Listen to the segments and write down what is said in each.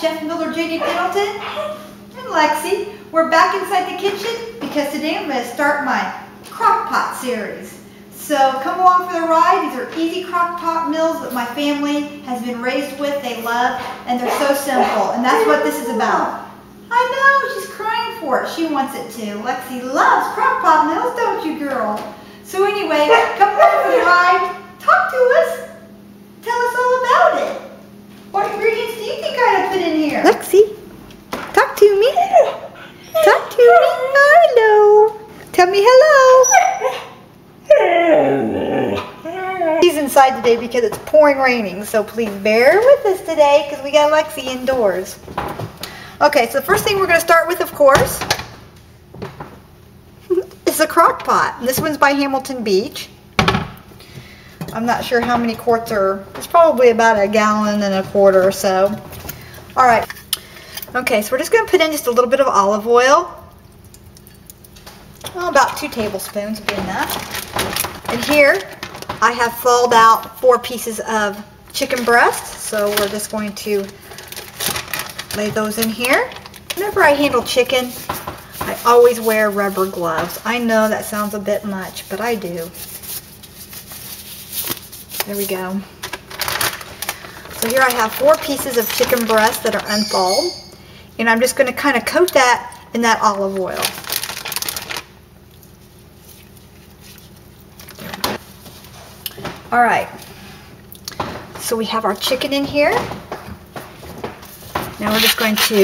Chef Miller J.D. Pendleton and Lexi. We're back inside the kitchen because today I'm going to start my crock pot series. So come along for the ride. These are easy crock pot meals that my family has been raised with, they love, and they're so simple. And that's what this is about. I know, she's crying for it. She wants it too. Lexi loves crock pot meals, don't you, girl? So anyway, come along for the ride. Talk to us. Tell us all about it. What ingredients do you think I ought to put in here? Lexi, talk to me. Talk to me. Hello. Tell me hello. He's inside today because it's pouring raining, so please bear with us today because we got Lexi indoors. Okay, so the first thing we're going to start with, of course, is a crock pot. This one's by Hamilton Beach. I'm not sure how many quarts are, it's probably about a gallon and a quarter or so. All right. Okay, so we're just going to put in just a little bit of olive oil. Well, about two tablespoons would be enough. And here I have thawed out four pieces of chicken breast. So we're just going to lay those in here. Whenever I handle chicken, I always wear rubber gloves. I know that sounds a bit much, but I do. There we go. So here I have four pieces of chicken breast that are unthawed. And I'm just going to kind of coat that in that olive oil. All right. So we have our chicken in here. Now we're just going to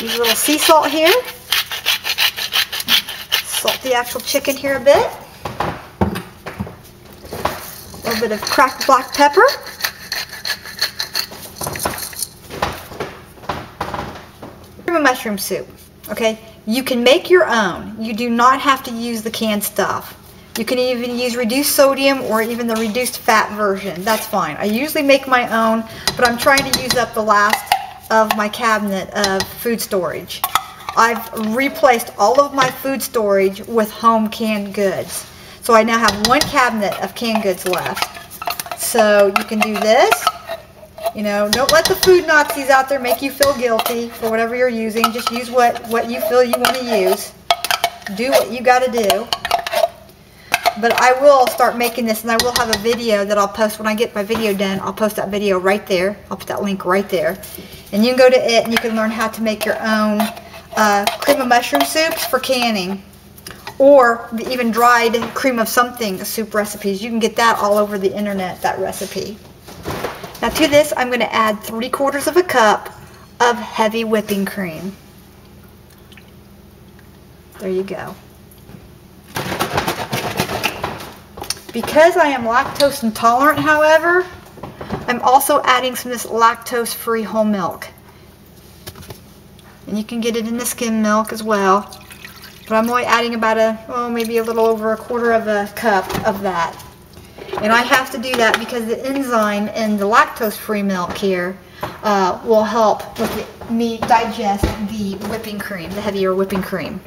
use a little sea salt here. Salt the actual chicken here a bit A little bit of cracked black pepper. Of mushroom soup, okay? You can make your own. You do not have to use the canned stuff. You can even use reduced sodium or even the reduced fat version. That's fine. I usually make my own, but I'm trying to use up the last of my cabinet of food storage. I've replaced all of my food storage with home canned goods. So I now have one cabinet of canned goods left. So you can do this. You know, don't let the food Nazis out there make you feel guilty for whatever you're using. Just use what, what you feel you want to use. Do what you got to do. But I will start making this and I will have a video that I'll post when I get my video done. I'll post that video right there. I'll put that link right there. And you can go to it and you can learn how to make your own uh, cream of mushroom soups for canning or even dried cream of something soup recipes. You can get that all over the internet, that recipe. Now to this, I'm going to add 3 quarters of a cup of heavy whipping cream. There you go. Because I am lactose intolerant, however, I'm also adding some of this lactose-free whole milk. And you can get it in the skim milk as well. But I'm only adding about a, well, maybe a little over a quarter of a cup of that. And I have to do that because the enzyme in the lactose-free milk here uh, will help with me digest the whipping cream, the heavier whipping cream.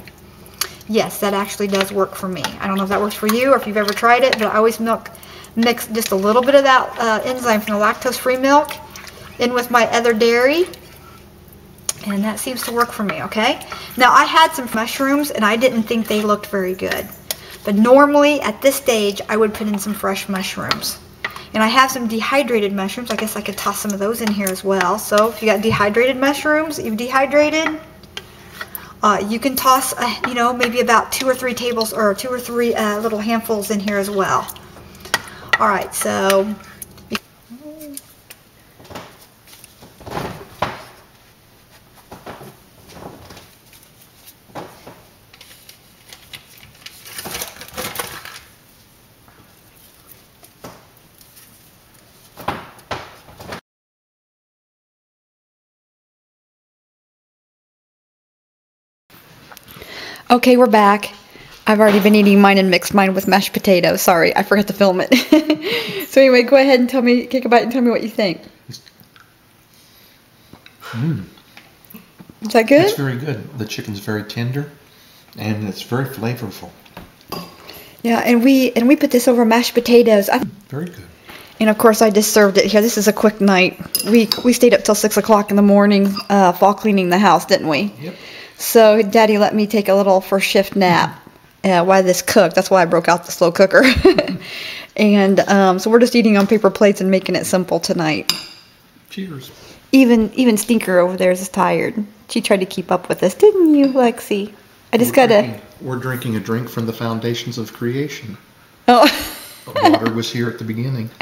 Yes, that actually does work for me. I don't know if that works for you or if you've ever tried it, but I always milk, mix just a little bit of that uh, enzyme from the lactose-free milk in with my other dairy and that seems to work for me, okay? Now, I had some mushrooms, and I didn't think they looked very good. But normally, at this stage, I would put in some fresh mushrooms. And I have some dehydrated mushrooms. I guess I could toss some of those in here as well. So, if you got dehydrated mushrooms, you've dehydrated, uh, you can toss, uh, you know, maybe about two or three tables, or two or three uh, little handfuls in here as well. All right, so Okay, we're back. I've already been eating mine and mixed mine with mashed potatoes. Sorry, I forgot to film it. so anyway, go ahead and tell me, kick a bite and tell me what you think. Mmm. Is that good? It's very good. The chicken's very tender, and it's very flavorful. Yeah, and we and we put this over mashed potatoes. I, very good. And of course, I just served it here. This is a quick night. We we stayed up till six o'clock in the morning, uh, fall cleaning the house, didn't we? Yep. So Daddy let me take a little first shift nap uh, while this cooked. That's why I broke out the slow cooker. and um, so we're just eating on paper plates and making it simple tonight. Cheers. Even even Stinker over there is tired. She tried to keep up with us, didn't you, Lexi? I just We're gotta. drinking- We're drinking a drink from the foundations of creation. Oh. Water was here at the beginning.